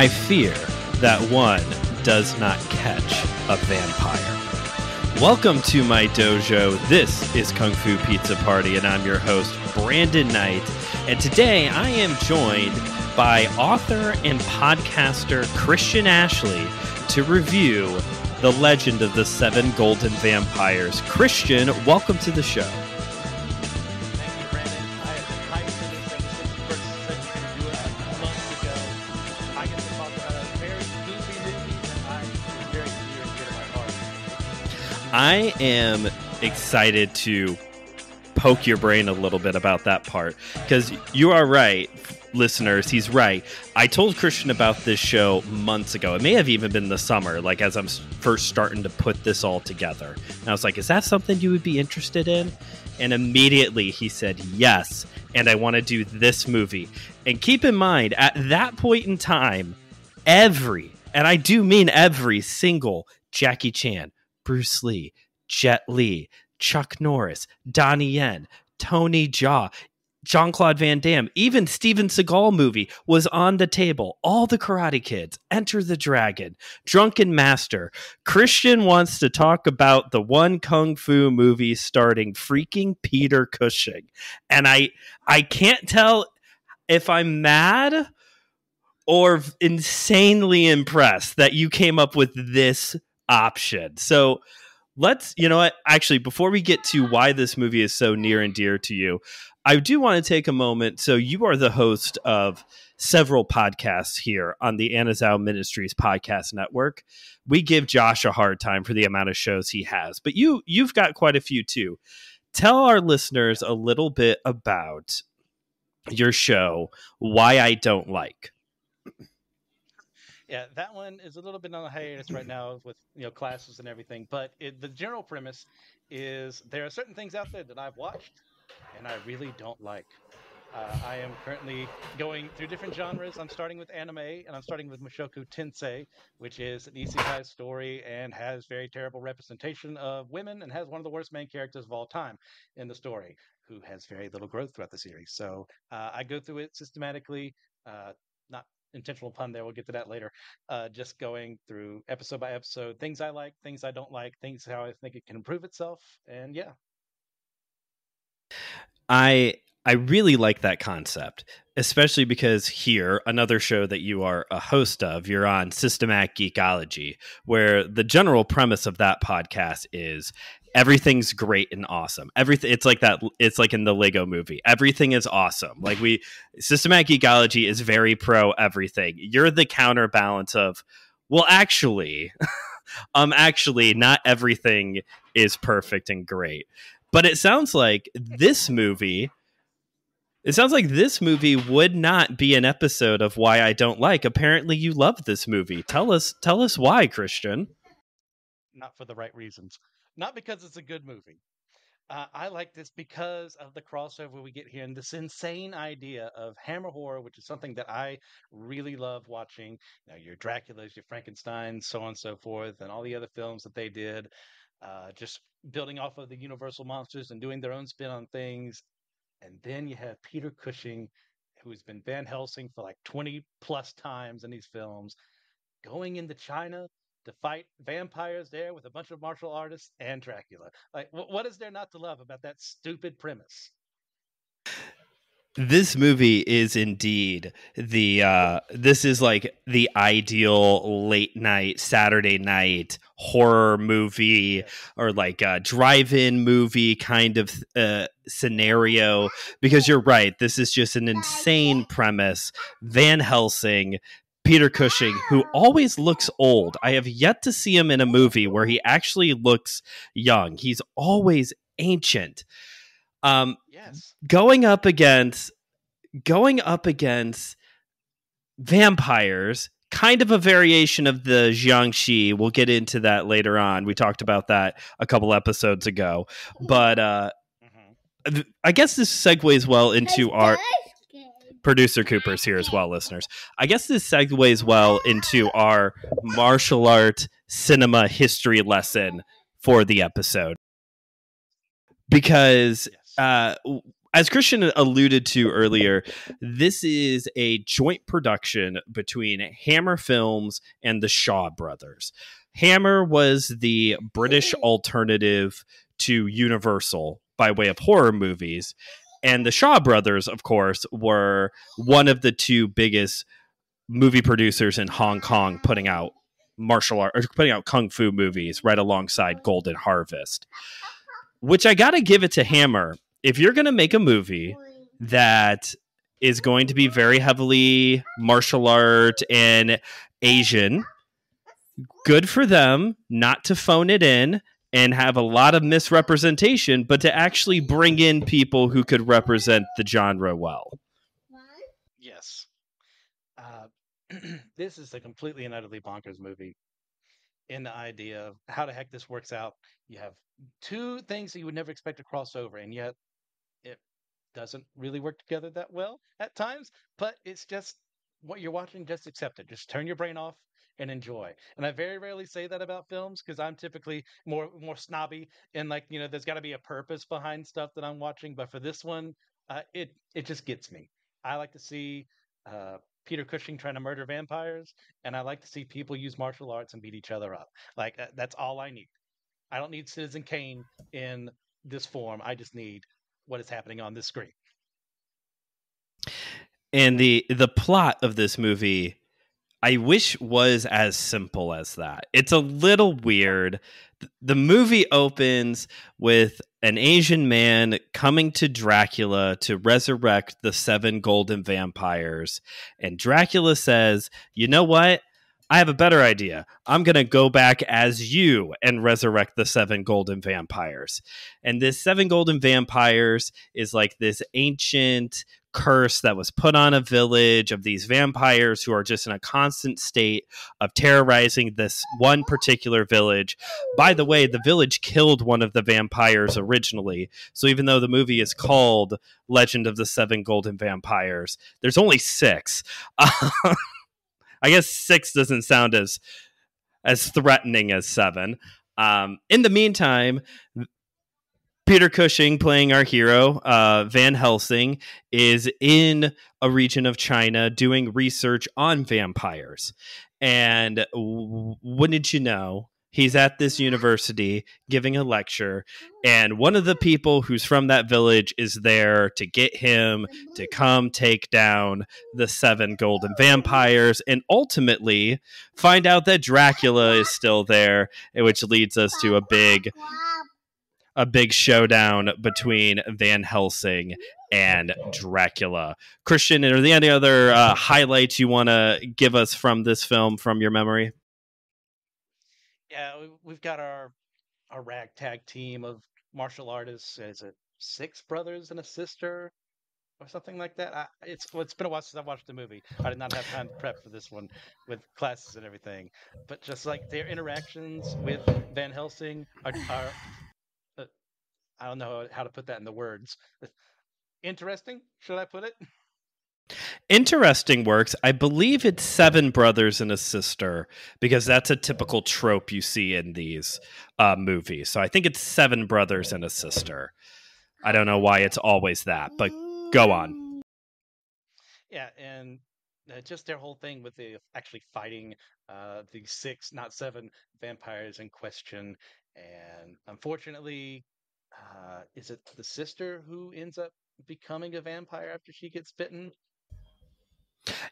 I fear that one does not catch a vampire. Welcome to my dojo. This is Kung Fu Pizza Party, and I'm your host, Brandon Knight. And today I am joined by author and podcaster Christian Ashley to review The Legend of the Seven Golden Vampires. Christian, welcome to the show. I am excited to poke your brain a little bit about that part because you are right, listeners. He's right. I told Christian about this show months ago. It may have even been the summer, like as I'm first starting to put this all together. And I was like, is that something you would be interested in? And immediately he said, yes. And I want to do this movie. And keep in mind, at that point in time, every, and I do mean every single Jackie Chan, Bruce Lee, Jet Li, Chuck Norris, Donnie Yen, Tony Jaa, Jean Claude Van Damme, even Steven Seagal movie was on the table. All the Karate Kids, Enter the Dragon, Drunken Master. Christian wants to talk about the one kung fu movie starting freaking Peter Cushing, and I I can't tell if I'm mad or insanely impressed that you came up with this option. So let's, you know what? Actually, before we get to why this movie is so near and dear to you, I do want to take a moment. So you are the host of several podcasts here on the Anazao Ministries podcast network. We give Josh a hard time for the amount of shows he has, but you you've got quite a few too. Tell our listeners a little bit about your show, why I don't like. Yeah, that one is a little bit on a hiatus right now with you know classes and everything. But it, the general premise is there are certain things out there that I've watched and I really don't like. Uh, I am currently going through different genres. I'm starting with anime, and I'm starting with Mushoku Tensei, which is an isekai story and has very terrible representation of women and has one of the worst main characters of all time in the story, who has very little growth throughout the series. So uh, I go through it systematically, uh, intentional pun there. We'll get to that later. Uh, just going through episode by episode, things I like, things I don't like, things how I think it can improve itself, and yeah, I I really like that concept, especially because here, another show that you are a host of, you're on Systematic Geekology, where the general premise of that podcast is everything's great and awesome. Everything it's like that it's like in the Lego movie. Everything is awesome. Like we Systematic Geekology is very pro everything. You're the counterbalance of well actually um actually not everything is perfect and great. But it sounds like this movie it sounds like this movie would not be an episode of why I don't like. Apparently you love this movie. Tell us tell us why, Christian. not for the right reasons. Not because it's a good movie. Uh, I like this because of the crossover we get here and this insane idea of hammer horror, which is something that I really love watching. You know, your Draculas, your Frankensteins, so on and so forth, and all the other films that they did. Uh, just building off of the Universal monsters and doing their own spin on things. And then you have Peter Cushing, who's been Van Helsing for like 20 plus times in these films, going into China to fight vampires there with a bunch of martial artists and Dracula. Like, wh- what is there not to love about that stupid premise? This movie is indeed the uh this is like the ideal late night Saturday night horror movie or like a drive-in movie kind of uh scenario because you're right this is just an insane premise Van Helsing Peter Cushing who always looks old I have yet to see him in a movie where he actually looks young he's always ancient um Yes. going up against going up against vampires kind of a variation of the Jiangshi. We'll get into that later on. We talked about that a couple episodes ago. But uh hmm th- I guess this segues well into our producer Cooper's here as well, listeners. I guess this segues well into our martial art cinema history lesson for the episode. Because uh, as Christian alluded to earlier, this is a joint production between Hammer Films and the Shaw Brothers. Hammer was the British alternative to Universal by way of horror movies. And the Shaw Brothers, of course, were one of the two biggest movie producers in Hong Kong putting out martial art or putting out kung fu movies right alongside Golden Harvest. Which I got to give it to Hammer if you're going to make a movie that is going to be very heavily martial art and Asian, good for them not to phone it in and have a lot of misrepresentation, but to actually bring in people who could represent the genre well. Yes. Uh, this is a completely and utterly bonkers movie in the idea of how the heck this works out. You have two things that you would never expect to cross over, and yet it doesn't really work together that well at times, but it's just what you're watching, just accept it. Just turn your brain off and enjoy. And I very rarely say that about films because I'm typically more more snobby and like you know there's got to be a purpose behind stuff that I'm watching. But for this one, uh, it it just gets me. I like to see uh, Peter Cushing trying to murder vampires, and I like to see people use martial arts and beat each other up. Like uh, that's all I need. I don't need Citizen Kane in this form. I just need what is happening on this screen. And the the plot of this movie I wish was as simple as that. It's a little weird. The movie opens with an Asian man coming to Dracula to resurrect the seven golden vampires. And Dracula says, You know what? I have a better idea. I'm going to go back as you and resurrect the seven golden vampires. And this seven golden vampires is like this ancient curse that was put on a village of these vampires who are just in a constant state of terrorizing this one particular village. By the way, the village killed one of the vampires originally. So even though the movie is called Legend of the Seven Golden Vampires, there's only six. I guess six doesn't sound as as threatening as seven. Um, in the meantime, Peter Cushing, playing our hero, uh, Van Helsing, is in a region of China doing research on vampires. And w- wouldn't you know, he's at this university giving a lecture and one of the people who's from that village is there to get him to come take down the seven golden vampires and ultimately find out that dracula is still there which leads us to a big a big showdown between van helsing and dracula christian are there any other uh, highlights you want to give us from this film from your memory yeah, we've got our our ragtag team of martial artists. Is it six brothers and a sister, or something like that? I, it's it's been a while since I watched the movie. I did not have time to prep for this one with classes and everything. But just like their interactions with Van Helsing are, are I don't know how to put that in the words. Interesting, should I put it? Interesting works. I believe it's seven brothers and a sister because that's a typical trope you see in these uh, movies. So I think it's seven brothers and a sister. I don't know why it's always that, but go on. Yeah, and uh, just their whole thing with the actually fighting uh, the six, not seven vampires in question. And unfortunately, uh, is it the sister who ends up becoming a vampire after she gets bitten?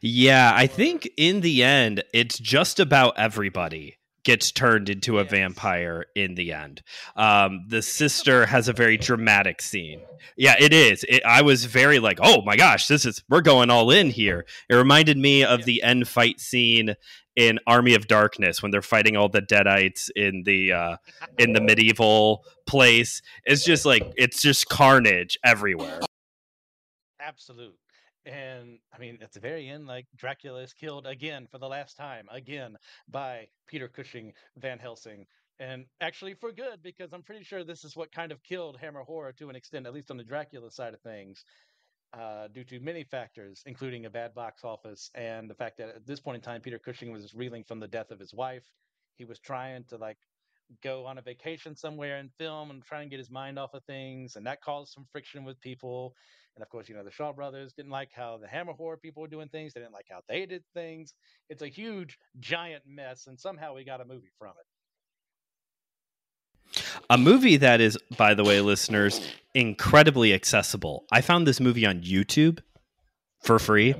Yeah, I think in the end, it's just about everybody gets turned into a yes. vampire in the end. Um, the sister has a very dramatic scene. Yeah, it is. It, I was very like, oh my gosh, this is we're going all in here. It reminded me of yeah. the end fight scene in Army of Darkness when they're fighting all the deadites in the uh, in the medieval place. It's just like it's just carnage everywhere. Absolute. And I mean, at the very end, like Dracula is killed again for the last time, again by Peter Cushing Van Helsing. And actually, for good, because I'm pretty sure this is what kind of killed Hammer Horror to an extent, at least on the Dracula side of things, uh, due to many factors, including a bad box office and the fact that at this point in time, Peter Cushing was reeling from the death of his wife. He was trying to like go on a vacation somewhere and film and try and get his mind off of things, and that caused some friction with people. And of course, you know, the Shaw brothers didn't like how the Hammer horror people were doing things. They didn't like how they did things. It's a huge, giant mess, and somehow we got a movie from it. A movie that is, by the way, listeners, incredibly accessible. I found this movie on YouTube for free.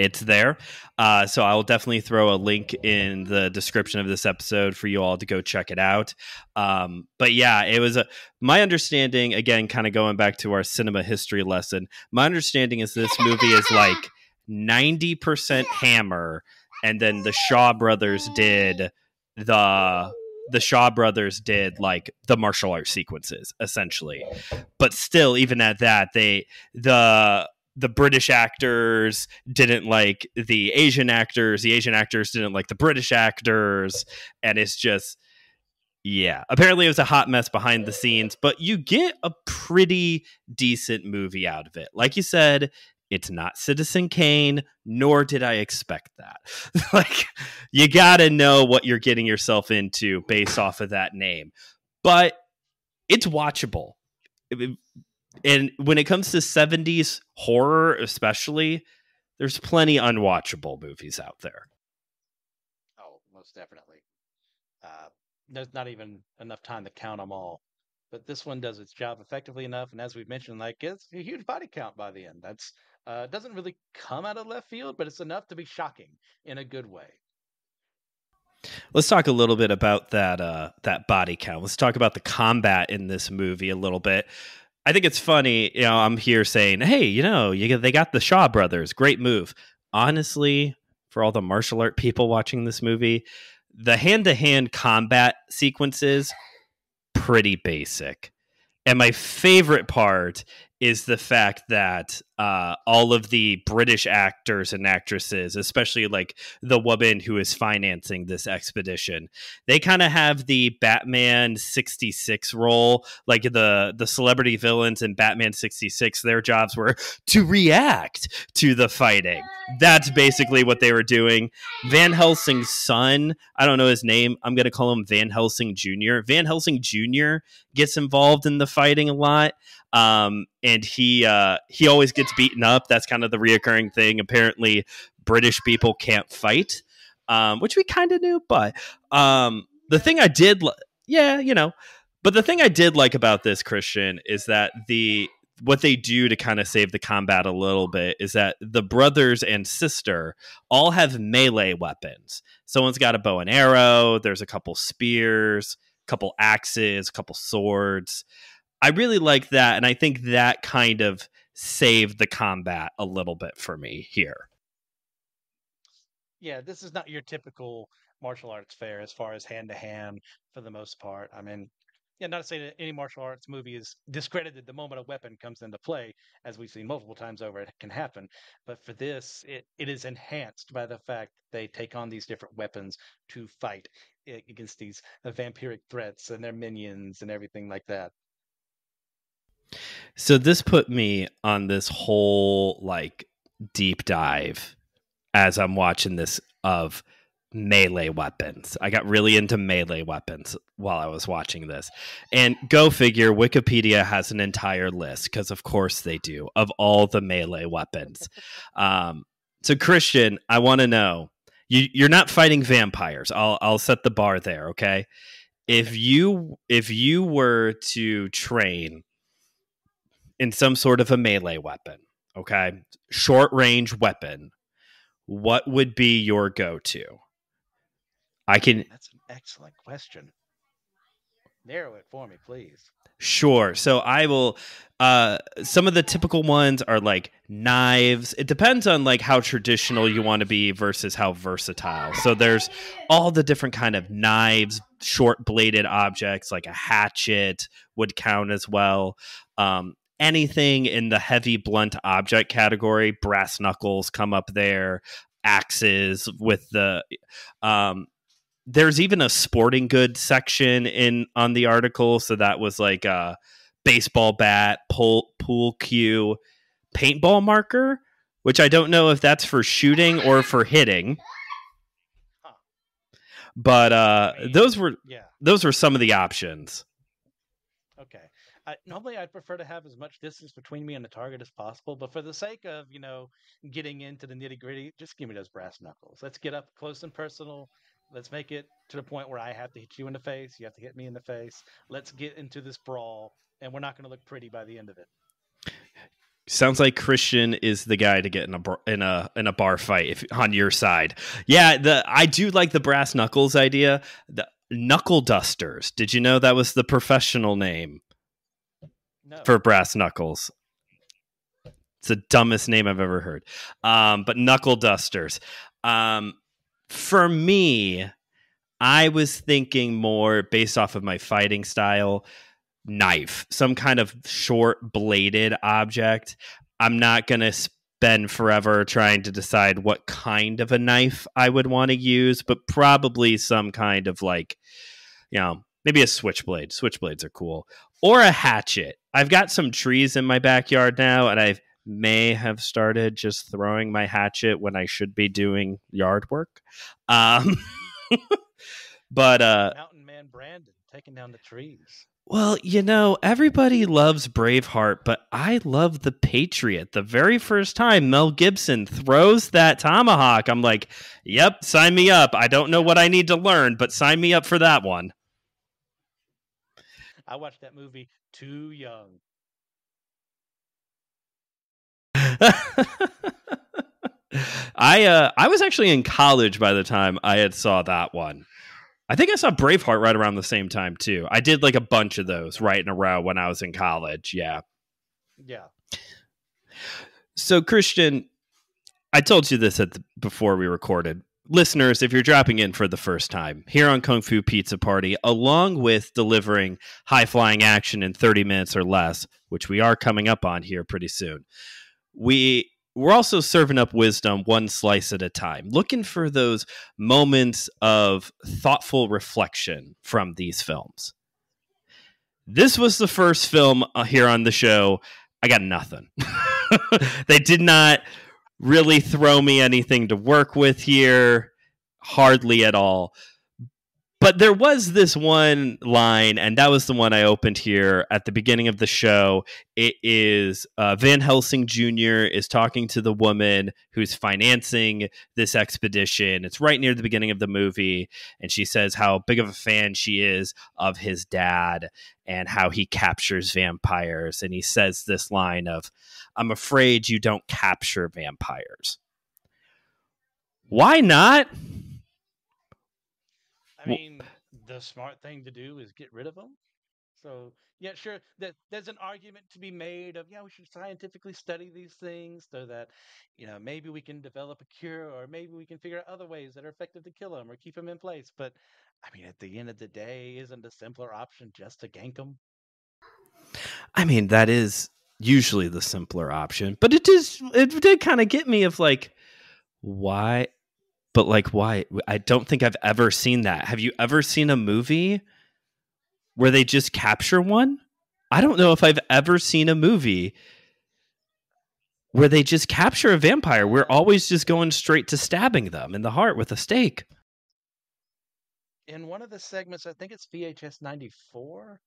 It's there. Uh, so I will definitely throw a link in the description of this episode for you all to go check it out. Um, but yeah, it was a, my understanding, again, kind of going back to our cinema history lesson, my understanding is this movie is like 90% Hammer, and then the Shaw brothers did the the Shaw brothers did like the martial arts sequences essentially. But still even at that they the the British actors didn't like the Asian actors, the Asian actors didn't like the British actors and it's just yeah, apparently it was a hot mess behind the scenes, but you get a pretty decent movie out of it. Like you said, it's not Citizen Kane, nor did I expect that. like, you got to know what you're getting yourself into based off of that name. But it's watchable. And when it comes to 70s horror, especially, there's plenty unwatchable movies out there. Oh, most definitely. Uh, there's not even enough time to count them all but this one does its job effectively enough. And as we've mentioned, like it's a huge body count by the end. That's uh, doesn't really come out of left field, but it's enough to be shocking in a good way. Let's talk a little bit about that uh, that body count. Let's talk about the combat in this movie a little bit. I think it's funny. You know, I'm here saying, "Hey, you know, you they got the Shaw brothers, great move." Honestly, for all the martial art people watching this movie, the hand to hand combat sequences pretty basic. And my favorite part is the fact that uh, all of the British actors and actresses, especially like the woman who is financing this expedition, they kind of have the Batman 66 role, like the the celebrity villains in Batman 66. Their jobs were to react to the fighting. That's basically what they were doing. Van Helsing's son, I don't know his name. I'm going to call him Van Helsing Jr. Van Helsing Jr. gets involved in the fighting a lot um, and he uh, he always gets beaten up. That's kind of the reoccurring thing. Apparently, British people can't fight, um, which we kind of knew. But um, the thing I did, li- yeah, you know, but the thing I did like about this Christian is that the what they do to kind of save the combat a little bit is that the brothers and sister all have melee weapons. Someone's got a bow and arrow. There's a couple spears, a couple axes, a couple swords. I really like that, and I think that kind of saved the combat a little bit for me here. Yeah, this is not your typical martial arts fair as far as hand to hand for the most part. I mean, yeah, not to say that any martial arts movie is discredited the moment a weapon comes into play, as we've seen multiple times over, it can happen. But for this, it, it is enhanced by the fact that they take on these different weapons to fight eh, against these vampiric threats and their minions and everything like that. So this put me on this whole like deep dive as I'm watching this of melee weapons. I got really into melee weapons while I was watching this. And go figure, Wikipedia has an entire list because, of course, they do of all the melee weapons. Um, so, Christian, I want to know you, you're not fighting vampires. I'll I'll set the bar there. Okay, if you if you were to train in some sort of a melee weapon, okay? Short range weapon, what would be your go to? I can. That's an excellent question. Narrow it for me, please. Sure. So I will. Uh, some of the typical ones are like knives. It depends on like how traditional you want to be versus how versatile. So there's all the different kind of knives, short bladed objects like a hatchet would count as well. Um, anything in the heavy blunt object category, brass knuckles come up there, axes with the um there's even a sporting goods section in on the article so that was like a baseball bat, pool pool cue, paintball marker, which I don't know if that's for shooting or for hitting. But uh, I mean, those were Yeah. those were some of the options. Okay. I, normally, I'd prefer to have as much distance between me and the target as possible, but for the sake of you know getting into the nitty gritty, just give me those brass knuckles. Let's get up close and personal. Let's make it to the point where I have to hit you in the face. You have to hit me in the face. Let's get into this brawl, and we're not going to look pretty by the end of it. Sounds like Christian is the guy to get in a bar, in a in a bar fight if on your side. Yeah, the I do like the brass knuckles idea. The knuckle dusters. Did you know that was the professional name No. for brass knuckles? It's the dumbest name I've ever heard. Um, but knuckle dusters. Um, for me, I was thinking more based off of my fighting style knife, some kind of short bladed object. I'm not going to spend forever trying to decide what kind of a knife I would want to use, but probably some kind of like, you know, maybe a switchblade. Switchblades are cool. Or a hatchet. I've got some trees in my backyard now, and I may have started just throwing my hatchet when I should be doing yard work. Um, but uh, Mountain Man Brandon taking down the trees. well, you know, everybody loves Braveheart, but I love The Patriot. The very first time Mel Gibson throws that tomahawk, I'm like, yep, sign me up. I don't know what I need to learn, but sign me up for that one. I watched that movie too young. I uh I was actually in college by the time I had saw that one. I think I saw Braveheart right around the same time too. I did like a bunch of those right in a row when I was in college. Yeah. Yeah. So, Christian, I told you this at the, before we recorded. Listeners, if you're dropping in for the first time here on Kung Fu Pizza Party, along with delivering high flying action in 30 minutes or less, which we are coming up on here pretty soon, we we're also serving up wisdom one slice at a time, looking for those moments of thoughtful reflection from these films. This was the first film uh, here on the show. I got nothing. they did not really throw me anything to work with here, hardly at all. But there was this one line, and that was the one I opened here at the beginning of the show. It is uh, Van Helsing Jr. is talking to the woman who's financing this expedition. It's right near the beginning of the movie, and she says how big of a fan she is of his dad and how he captures vampires. And he says this line of, I'm afraid you don't capture vampires. Why not? I mean, the smart thing to do is get rid of them. So yeah, sure. That there's an argument to be made of yeah, we should scientifically study these things so that you know maybe we can develop a cure or maybe we can figure out other ways that are effective to kill them or keep them in place. But I mean, at the end of the day, isn't a simpler option just to gank them? I mean, that is usually the simpler option, but it is it did kind of get me of like why but like why I don't think I've ever seen that. Have you ever seen a movie where they just capture one? I don't know if I've ever seen a movie where they just capture a vampire. We're always just going straight to stabbing them in the heart with a stake. In one of the segments, I think it's VHS 94.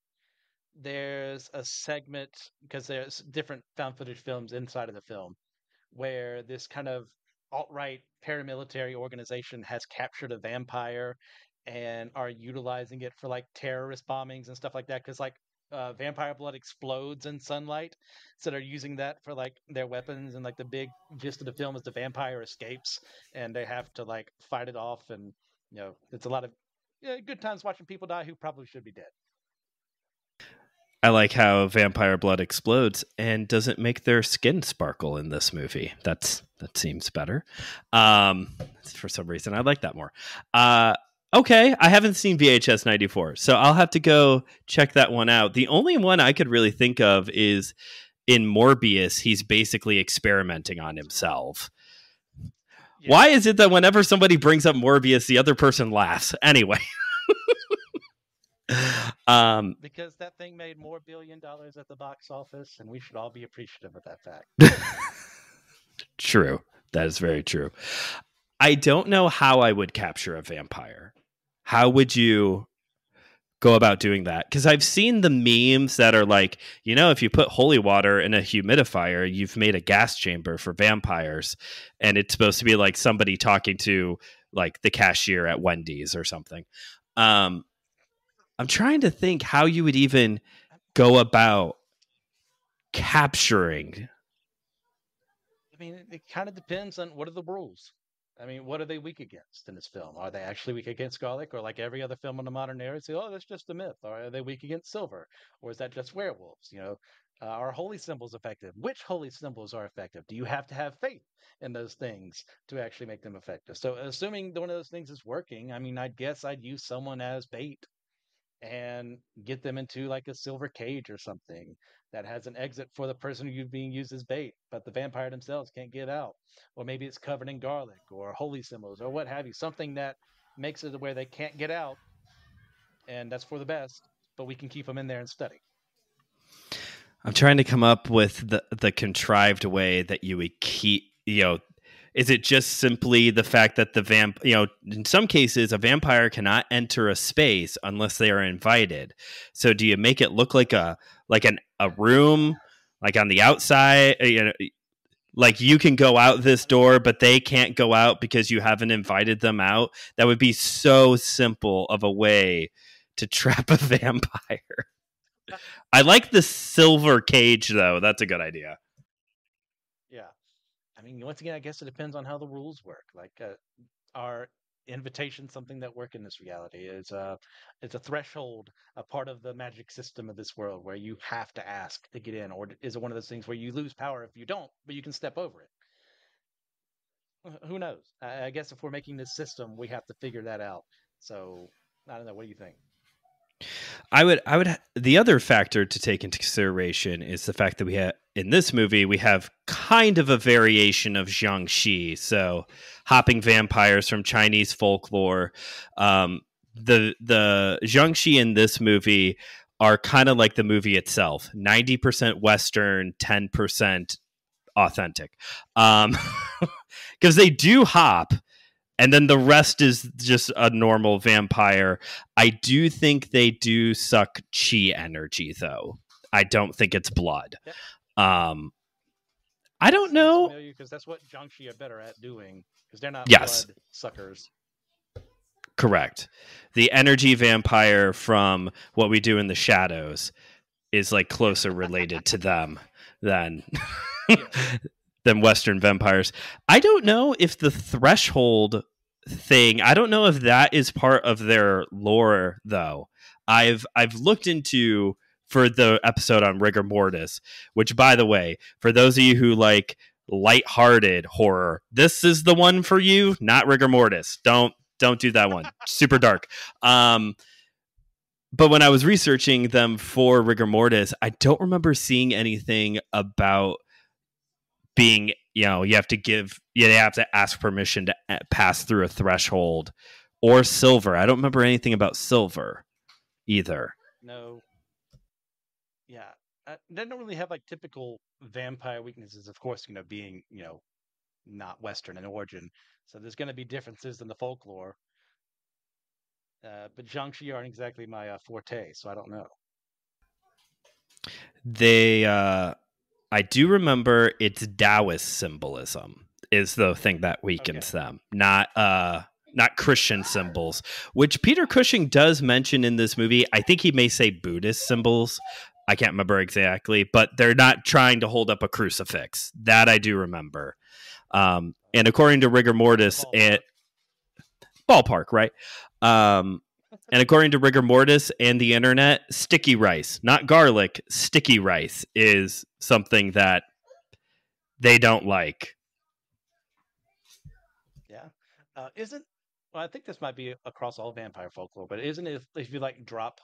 There's a segment because there's different found footage films inside of the film where this kind of alt right paramilitary organization has captured a vampire and are utilizing it for like terrorist bombings and stuff like that. Because like uh, vampire blood explodes in sunlight, so they're using that for like their weapons. And like the big gist of the film is the vampire escapes and they have to like fight it off. And you know, it's a lot of yeah, good times watching people die who probably should be dead. I like how vampire blood explodes and doesn't make their skin sparkle in this movie. That's that seems better. Um, for some reason, I like that more. Uh, okay, I haven't seen VHS ninety four, so I'll have to go check that one out. The only one I could really think of is in Morbius. He's basically experimenting on himself. Yeah. Why is it that whenever somebody brings up Morbius, the other person laughs? Anyway. um Because that thing made more billion dollars at the box office, and we should all be appreciative of that fact. True. That is very true. I don't know how I would capture a vampire. how would you go about doing that? Because I've seen the memes that are like, you know, if you put holy water in a humidifier, you've made a gas chamber for vampires, and it's supposed to be like somebody talking to like the cashier at Wendy's or something. Um, I'm trying to think how you would even go about capturing. I mean, it, kind of depends on what are the rules. I mean, what are they weak against in this film? Are they actually weak against garlic, or like every other film in the modern era, say, "Oh, that's just a myth"? Or are they weak against silver, or is that just werewolves? You know, uh, are holy symbols effective? Which holy symbols are effective? Do you have to have faith in those things to actually make them effective? So, assuming one of those things is working, I mean, I guess I'd use someone as bait and get them into like a silver cage or something that has an exit for the person who's being used as bait, but the vampire themselves can't get out. Or maybe it's covered in garlic or holy symbols or what have you, something that makes it where they can't get out. And that's for the best, but we can keep them in there and study. I'm trying to come up with the the contrived way that you would keep, you know, is it just simply the fact that the vamp, you know, in some cases, a vampire cannot enter a space unless they are invited. So, do you make it look like a like an a room, like on the outside? Uh, you know, like you can go out this door, but they can't go out because you haven't invited them out. That would be so simple of a way to trap a vampire. I like the silver cage, though. That's a good idea. I mean, once again, I guess it depends on how the rules work. Like, uh, are invitations something that work in this reality? Is uh, it's a threshold, a part of the magic system of this world where you have to ask to get in, or is it one of those things where you lose power if you don't, but you can step over it? Who knows? I, I guess if we're making this system, we have to figure that out. So I don't know. What do you think? I would, I would. The other factor to take into consideration is the fact that we have in this movie we have kind of a variation of Jiangshi, so hopping vampires from Chinese folklore. Um, the the Jiangshi in this movie are kind of like the movie itself 90% western 10% authentic um because they do hop and then the rest is just a normal vampire. I do think they do suck chi energy though. I don't think it's blood. Um I don't know because that's what Jiangshi are better at doing because they're not yes. blood suckers. Correct. The energy vampire from what we do in the shadows is like closer related to them than than Western vampires. I don't know if the threshold thing. I don't know if that is part of their lore though. I've I've looked into for the episode on rigor mortis, which by the way, for those of you who like light-hearted horror, this is the one for you, not rigor mortis. Don't don't do that one. Super dark. Um but when I was researching them for rigor mortis, I don't remember seeing anything about being you know you have to give you have to ask permission to eh, pass through a threshold or silver. I don't remember anything about silver either. No. Yeah. Uh, they don't really have like typical vampire weaknesses of course you know being you know not western in origin. So there's going to be differences in the folklore. Uh, but Jiangshi aren't exactly my uh, forte, so I don't know. They uh, I do remember it's Taoist symbolism is the thing that weakens okay. them, not uh not Christian symbols, which Peter Cushing does mention in this movie. I think he may say Buddhist symbols. I can't remember exactly, but they're not trying to hold up a crucifix. That I do remember. Um, and according to rigor mortis, it ballpark, right? Um, and according to rigor mortis and the internet, sticky rice, not garlic, sticky rice is something that they don't like. Yeah. Uh, isn't, well, I think this might be across all vampire folklore, but isn't it if, if you like drop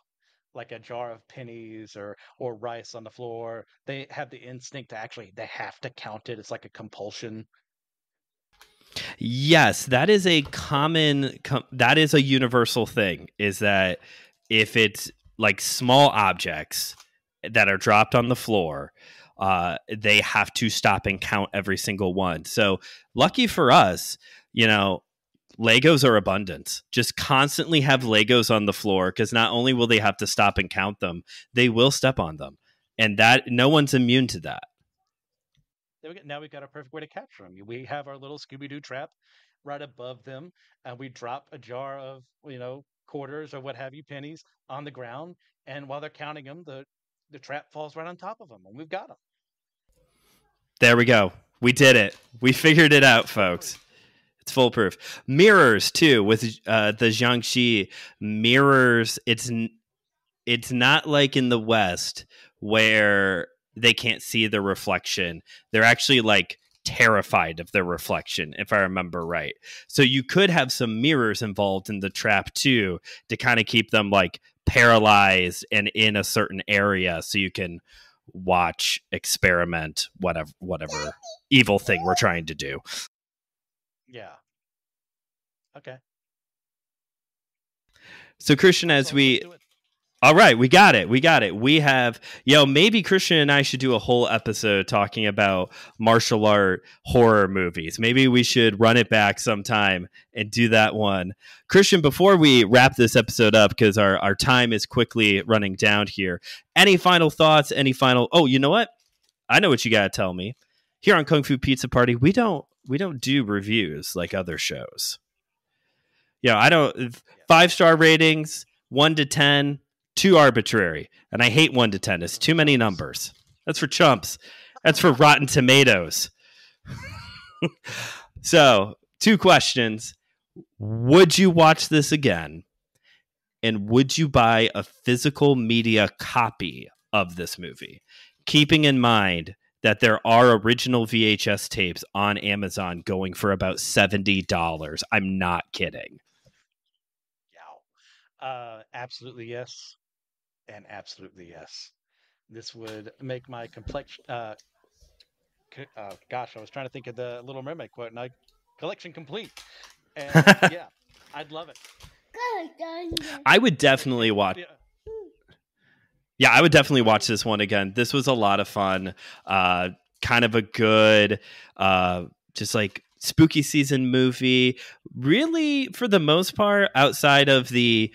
like a jar of pennies or or rice on the floor they have the instinct to actually they have to count it it's like a compulsion Yes, that is a common com- that is a universal thing is that if it's like small objects that are dropped on the floor, uh, they have to stop and count every single one. So lucky for us, you know, Legos are abundant. Just constantly have Legos on the floor because not only will they have to stop and count them, they will step on them, and that no one's immune to that. Now we've got a perfect way to capture them. We have our little Scooby Doo trap right above them, and we drop a jar of you know quarters or what have you, pennies on the ground, and while they're counting them, the the trap falls right on top of them, and we've got them. There we go. We did it. We figured it out, folks. It's foolproof. Mirrors too with uh, the Jiangshi mirrors. It's it's not like in the West where they can't see the reflection. They're actually like terrified of their reflection, if I remember right. So you could have some mirrors involved in the trap too to kind of keep them like paralyzed and in a certain area so you can watch, experiment, whatever whatever evil thing we're trying to do. Yeah. Okay. So Christian, as we all right, we got it. We got it. We have, yo, maybe Christian and I should do a whole episode talking about martial art horror movies. Maybe we should run it back sometime and do that one. Christian, before we wrap this episode up, because our, our time is quickly running down here, any final thoughts? Any final, oh, you know what? I know what you got to tell me. Here on Kung Fu Pizza Party, we don't we don't do reviews like other shows. Yeah, I don't five star ratings, one to ten too arbitrary. And I hate one to 10. It's too many numbers. That's for chumps. That's for rotten tomatoes. so, two questions. Would you watch this again? And would you buy a physical media copy of this movie? Keeping in mind that there are original VHS tapes on Amazon going for about $70. I'm not kidding. Yeah. Uh, absolutely yes and absolutely yes. This would make my complexion. Uh, uh, gosh, I was trying to think of the Little Mermaid quote, and I collection complete. And yeah, I'd love it. I would definitely watch. Yeah. yeah, I would definitely watch this one again. This was a lot of fun. Uh, kind of a good, uh, just like spooky season movie. Really, for the most part, outside of the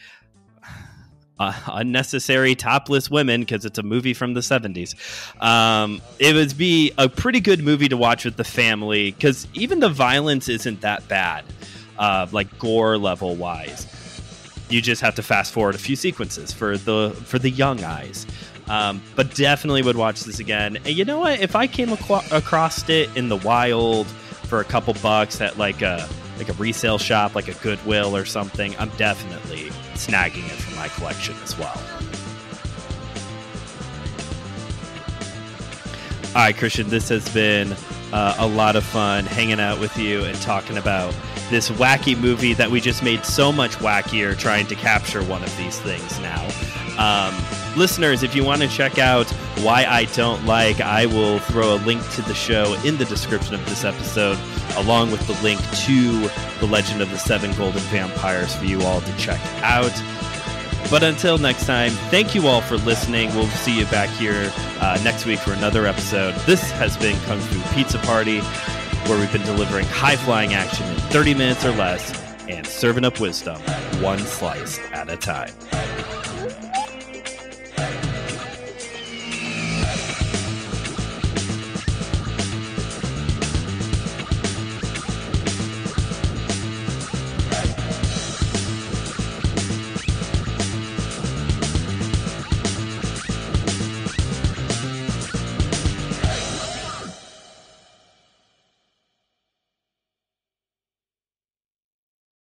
uh, unnecessary topless women because it's a movie from the 70s. Um, it would be a pretty good movie to watch with the family because even the violence isn't that bad, uh, like gore level wise. You just have to fast forward a few sequences for the for the young eyes. Um, but definitely would watch this again. And you know what? If I came across it in the wild for a couple bucks at like a like a resale shop, like a Goodwill or something, I'm definitely snagging it my collection as well. All right, Christian, this has been uh, a lot of fun hanging out with you and talking about this wacky movie that we just made so much wackier trying to capture one of these things now. Um, listeners, if you want to check out why I don't like, I will throw a link to the show in the description of this episode, along with the link to The Legend of the Seven Golden Vampires for you all to check out. But until next time, thank you all for listening. We'll see you back here uh, next week for another episode. This has been Kung Fu Pizza Party, where we've been delivering high flying action in 30 minutes or less and serving up wisdom one slice at a time.